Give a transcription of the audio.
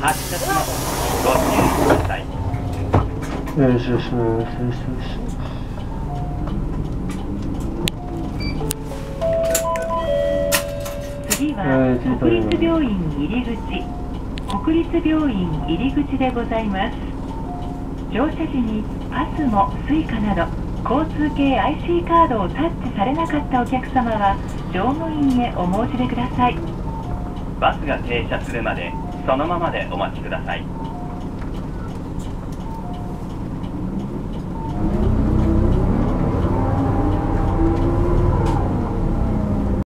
発車します。ご注意ください。よろしくお願いします。次は国立病院入り口国立病院入り口でございます乗車時にパスも suica など交通系 IC カードをタッチされなかったお客様は乗務員へお申し出ください。バスが停車するまでそのままでお待ちください。